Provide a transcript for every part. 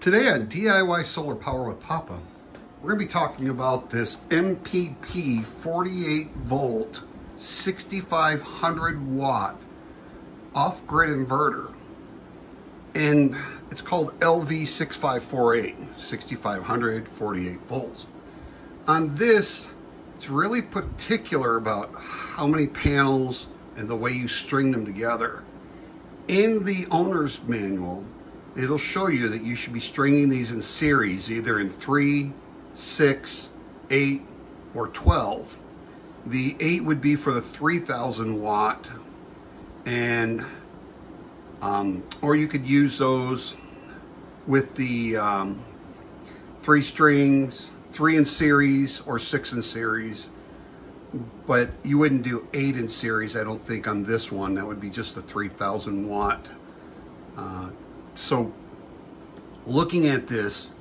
Today on DIY Solar Power with Pappa, we're going to be talking about this MPP 48 volt 6500 watt off-grid inverter. And it's called LV6548, 6500 48 volts. On this, it's really particular about how many panels and the way you string them together. In the owner's manual, it'll show you that you should be stringing these in series, either in 3, 6, 8, or 12. The 8 would be for the 3000 watt, and um, or you could use those with the um, three strings, three in series or six in series. But you wouldn't do eight in series, I don't think, on this one. That would be just the 3000 watt uh, so looking at this,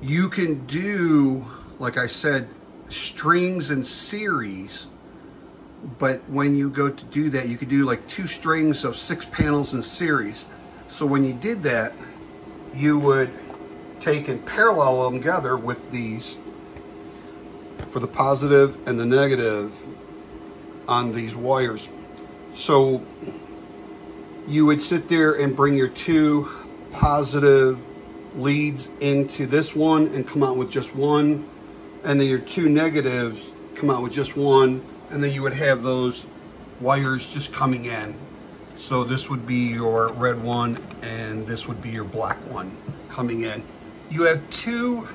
you can do, like I said, strings and series, but when you go to do that, you could do like two strings of six panels in series. So when you did that, you would take and parallel them together with these for the positive and the negative on these wires. So you would sit there and bring your two positive leads into this one and come out with just one. And then your two negatives come out with just one. And then you would have those wires just coming in. So this would be your red one and this would be your black one coming in. You have two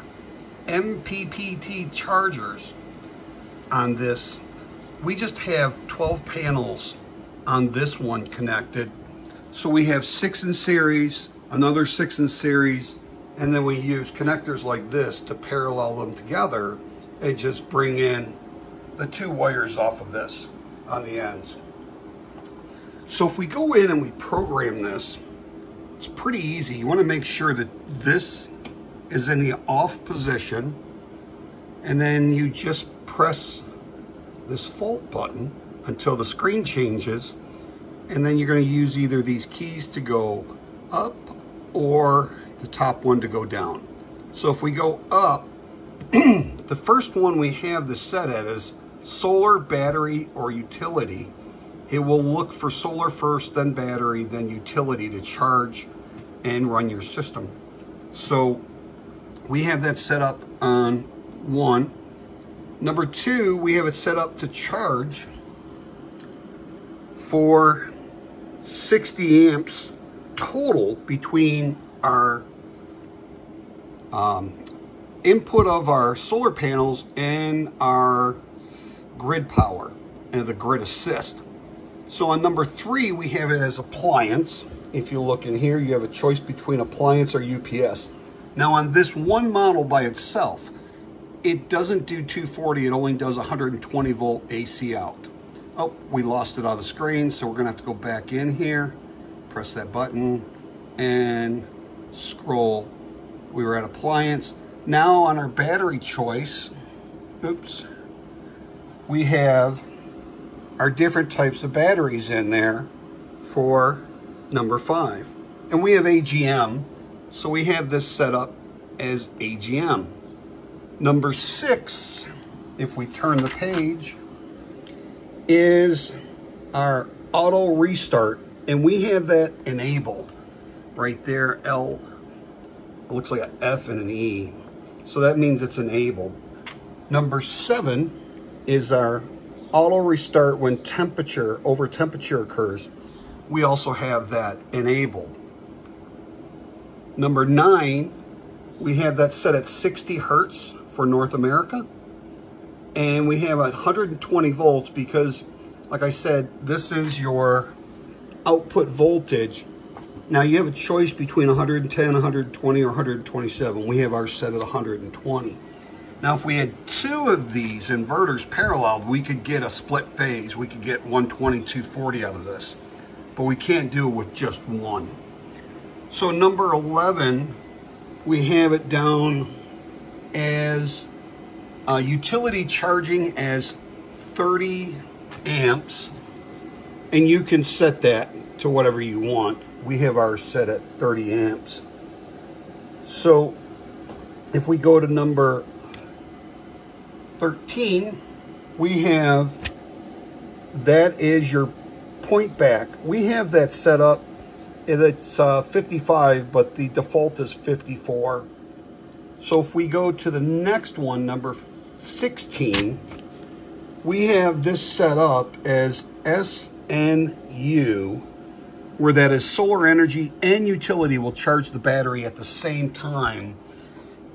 MPPT chargers on this. We just have 12 panels on this one connected. So we have six in series, another six in series, and then we use connectors like this to parallel them together and just bring in the two wires off of this on the ends. So if we go in and we program this, it's pretty easy. You want to make sure that this is in the off position and then you just press this fault button until the screen changes and then you're going to use either these keys to go up or the top one to go down. So if we go up, the first one we have the set at is solar, battery, or utility. It will look for solar first, then battery, then utility to charge and run your system. So we have that set up on one. Number two, we have it set up to charge for 60 amps total between our um, input of our solar panels and our grid power and the grid assist. So on number three, we have it as appliance. If you look in here, you have a choice between appliance or UPS. Now on this one model by itself, it doesn't do 240, it only does 120 volt AC out. Oh, we lost it on the screen, so we're gonna have to go back in here, press that button, and scroll. We were at appliance. Now on our battery choice, oops, we have our different types of batteries in there for number five. And we have AGM, so we have this set up as AGM. Number six, if we turn the page, is our auto restart and we have that enabled right there L looks like an F and an E. So that means it's enabled. Number seven is our auto restart when temperature over temperature occurs. We also have that enabled. Number nine we have that set at 60 Hertz for North America. And we have 120 volts because like I said this is your output voltage. Now you have a choice between 110 120 or 127 we have ours set at 120 now if we had two of these inverters paralleled we could get a split phase. We could get 120 240 out of this. But we can't do it with just one. So number 11 we have it down as uh, utility charging as 30 amps, and you can set that to whatever you want. We have ours set at 30 amps. So if we go to number 13, we have, that is your point back. We have that set up, it's uh, 55, but the default is 54. So if we go to the next one, number 16, we have this set up as SNU, where that is solar energy and utility will charge the battery at the same time.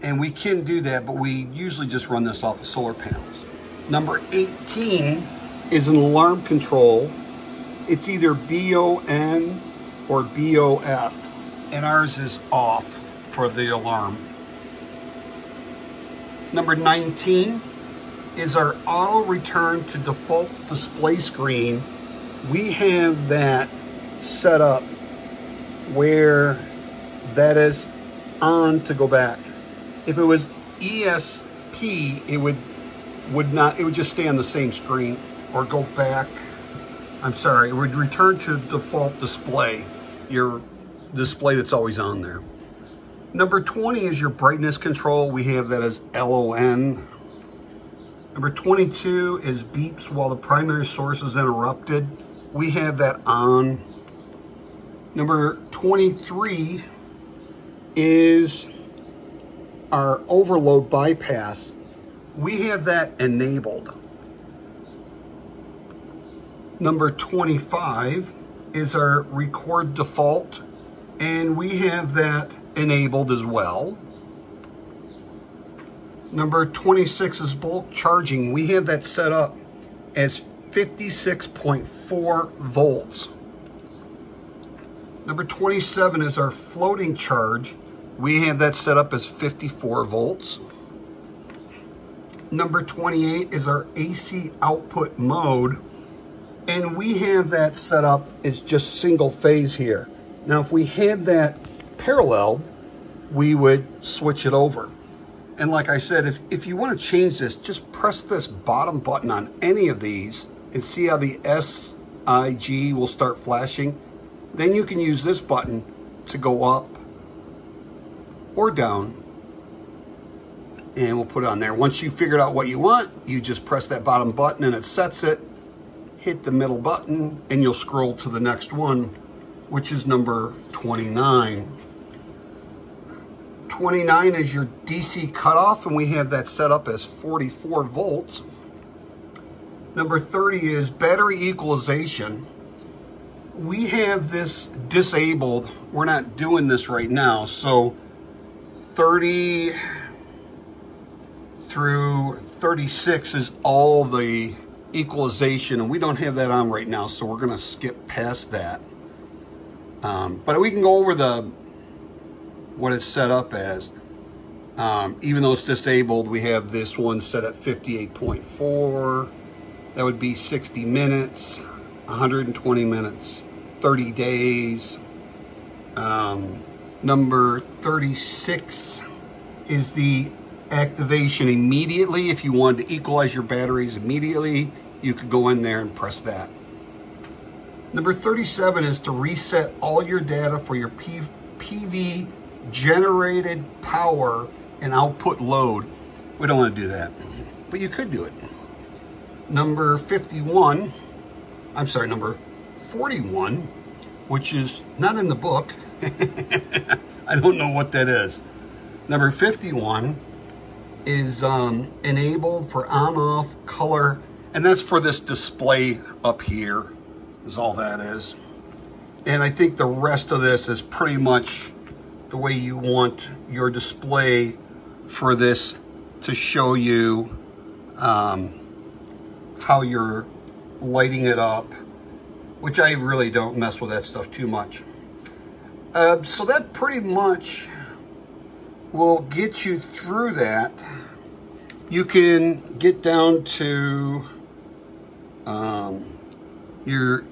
And we can do that, but we usually just run this off of solar panels. Number 18 is an alarm control. It's either BON or BOF, and ours is off for the alarm. Number 19 is our auto return to default display screen. We have that set up where that is on to go back. If it was ESP, it would would not, it would just stay on the same screen or go back. I'm sorry, it would return to default display, your display that's always on there. Number 20 is your brightness control. We have that as LON. Number 22 is beeps while the primary source is interrupted. We have that on. Number 23 is our overload bypass. We have that enabled. Number 25 is our record default, and we have that enabled as well. Number 26 is bulk charging. We have that set up as 56.4 volts. Number 27 is our floating charge. We have that set up as 54 volts. Number 28 is our AC output mode. And we have that set up as just single phase here. Now, if we had that parallel, we would switch it over. And like I said, if, if you want to change this, just press this bottom button on any of these and see how the SIG will start flashing. Then you can use this button to go up or down and we'll put it on there. Once you figured out what you want, you just press that bottom button and it sets it, hit the middle button, and you'll scroll to the next one, which is number 29. 29 is your DC cutoff, and we have that set up as 44 volts. Number 30 is battery equalization we have this disabled. We're not doing this right now. So 30 through 36 is all the equalization and we don't have that on right now. So we're going to skip past that. Um, but we can go over the what it's set up as. Um, even though it's disabled, we have this one set at 58.4. That would be 60 minutes, 120 minutes. 30 days. Um, number 36 is the activation immediately. If you wanted to equalize your batteries immediately, you could go in there and press that. Number 37 is to reset all your data for your P PV generated power and output load. We don't want to do that, but you could do it. Number 51, I'm sorry, number 41, which is not in the book. I don't know what that is. Number 51 is um, enabled for on-off color, and that's for this display up here, is all that is. And I think the rest of this is pretty much the way you want your display for this to show you um, how you're lighting it up which I really don't mess with that stuff too much. Uh, so that pretty much will get you through that. You can get down to um, your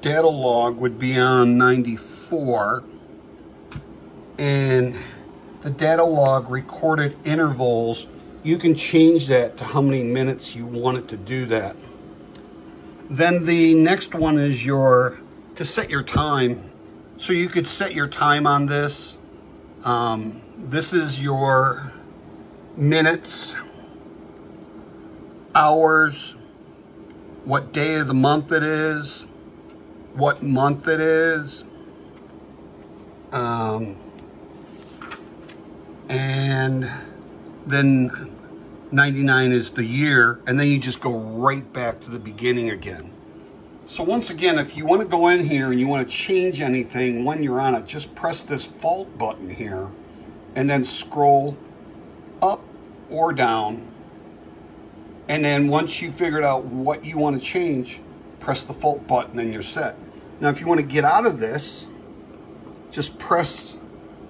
data log would be on 94 and the data log recorded intervals you can change that to how many minutes you want it to do that then the next one is your, to set your time. So you could set your time on this Um, this is your minutes, hours, what day of the month it is, what month it is, um, and then 99 is the year, and then you just go right back to the beginning again. So once again, if you want to go in here and you want to change anything when you're on it, just press this fault button here and then scroll up or down. And then once you figured out what you want to change, press the fault button and you're set. Now, if you want to get out of this, just press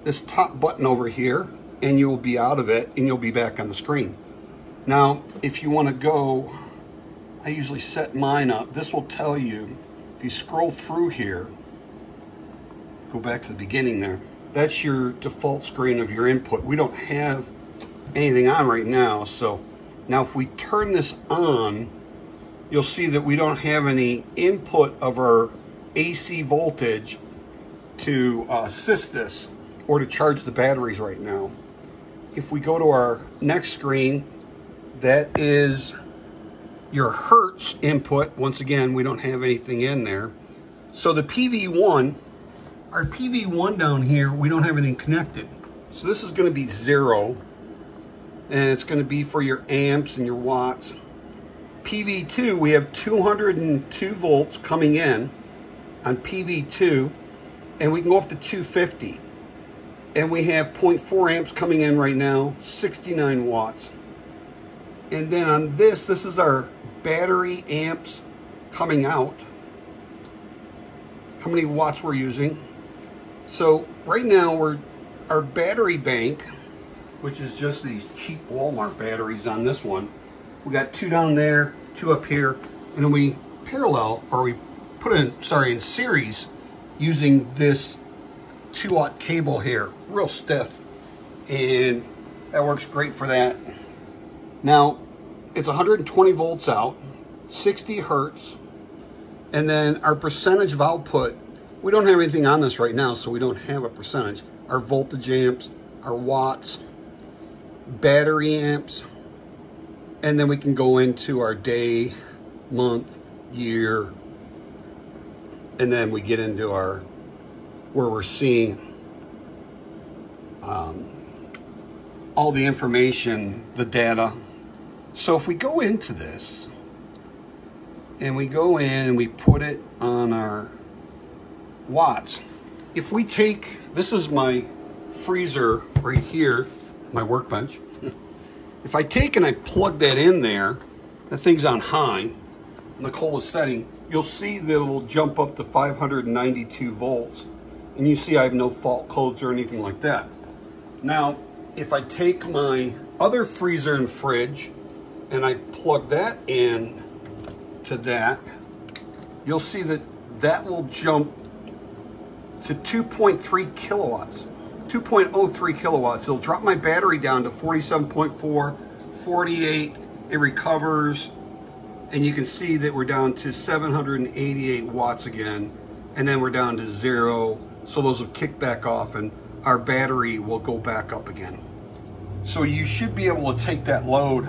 this top button over here and you'll be out of it and you'll be back on the screen. Now, if you want to go I usually set mine up. This will tell you, if you scroll through here, go back to the beginning there, that's your default screen of your input. We don't have anything on right now. So now if we turn this on, you'll see that we don't have any input of our AC voltage to uh, assist this or to charge the batteries right now. If we go to our next screen, that is your Hertz input, once again, we don't have anything in there. So the PV1, our PV1 down here, we don't have anything connected. So this is gonna be zero, and it's gonna be for your amps and your watts. PV2, we have 202 volts coming in on PV2, and we can go up to 250. And we have 0.4 amps coming in right now, 69 watts. And then on this, this is our battery amps coming out. How many watts we're using. So right now we're our battery bank, which is just these cheap Walmart batteries on this one. We got two down there, two up here, and then we parallel, or we put in, sorry, in series using this two aught cable here, real stiff. And that works great for that. Now, it's 120 volts out, 60 hertz, and then our percentage of output, we don't have anything on this right now, so we don't have a percentage. Our voltage amps, our watts, battery amps, and then we can go into our day, month, year, and then we get into our, where we're seeing um, all the information, the data, so if we go into this and we go in and we put it on our watts, if we take, this is my freezer right here, my workbench. if I take and I plug that in there, the thing's on high, and the coldest setting, you'll see that it'll jump up to 592 volts. And you see I have no fault codes or anything like that. Now, if I take my other freezer and fridge and I plug that in to that, you'll see that that will jump to 2.3 kilowatts, 2.03 kilowatts. It'll drop my battery down to 47.4, 48. It recovers, and you can see that we're down to 788 watts again, and then we're down to zero. So those have kicked back off, and our battery will go back up again. So you should be able to take that load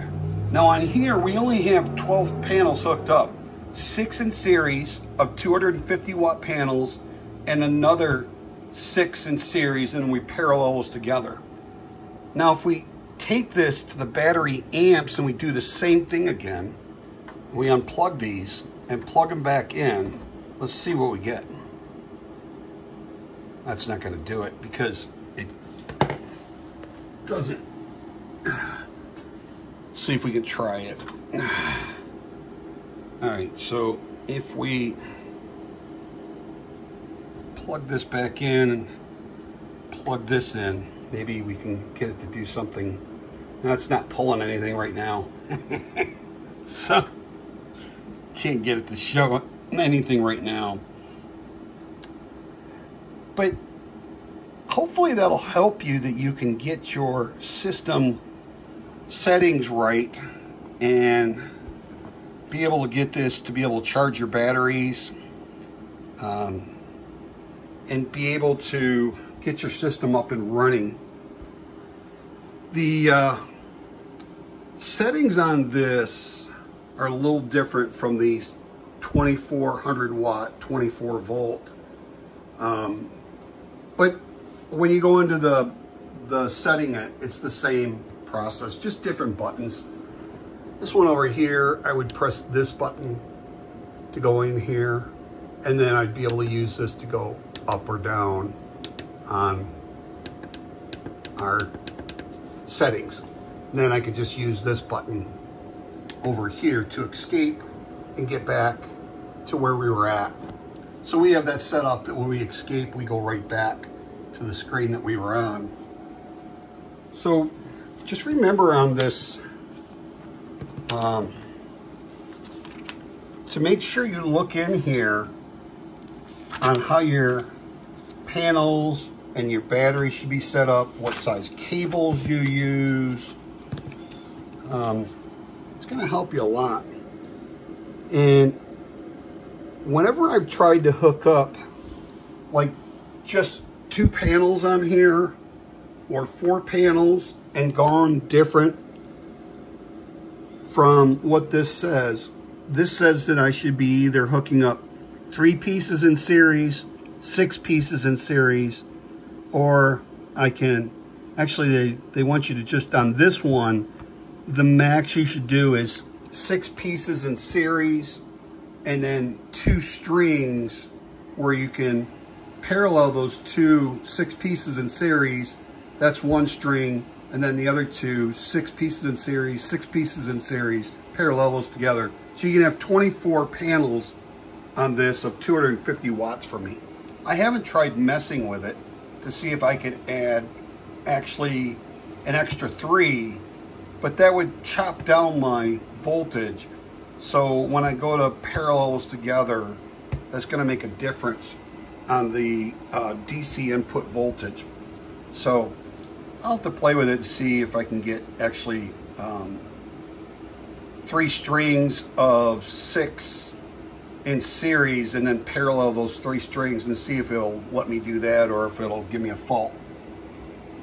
now on here, we only have 12 panels hooked up. Six in series of 250 watt panels and another six in series and we parallel those together. Now if we take this to the battery amps and we do the same thing again, we unplug these and plug them back in, let's see what we get. That's not gonna do it because it doesn't see if we can try it. All right, so if we plug this back in and plug this in, maybe we can get it to do something. Now it's not pulling anything right now. so can't get it to show anything right now. But hopefully that'll help you that you can get your system settings right and be able to get this to be able to charge your batteries um, and be able to get your system up and running. The uh, settings on this are a little different from these 2400 watt, 24 volt. Um, but when you go into the, the setting it, it's the same process, just different buttons. This one over here, I would press this button to go in here, and then I'd be able to use this to go up or down on our settings. And then I could just use this button over here to escape and get back to where we were at. So we have that set up that when we escape, we go right back to the screen that we were on. So just remember on this, um, to make sure you look in here on how your panels and your battery should be set up, what size cables you use. Um, it's gonna help you a lot. And whenever I've tried to hook up like just two panels on here or four panels and gone different from what this says, this says that I should be either hooking up three pieces in series, six pieces in series, or I can, actually they, they want you to just, on this one, the max you should do is six pieces in series and then two strings where you can parallel those two six pieces in series. That's one string. And then the other two, six pieces in series, six pieces in series, parallel those together. So you can have 24 panels on this of 250 watts for me. I haven't tried messing with it to see if I could add actually an extra three, but that would chop down my voltage. So when I go to parallels together, that's gonna make a difference on the uh, DC input voltage. So I'll have to play with it and see if I can get actually um, three strings of six in series and then parallel those three strings and see if it'll let me do that or if it'll give me a fault.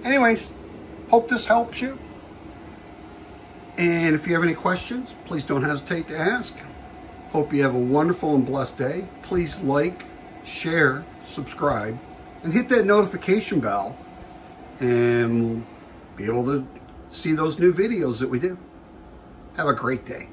Anyways, hope this helps you. And if you have any questions, please don't hesitate to ask. Hope you have a wonderful and blessed day. Please like, share, subscribe, and hit that notification bell and be able to see those new videos that we do. Have a great day.